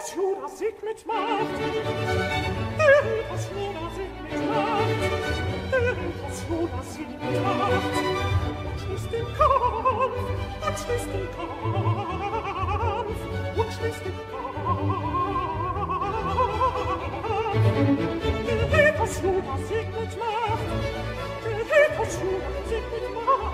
das Jurasik mit Macht. Der will das sieg mit Macht. Der will das sieg mit Macht. Und schließt den Kampf, und schließt den Kampf, und schließt den Kampf. Der will das sieg mit Macht. Der will das sieg mit Macht. Er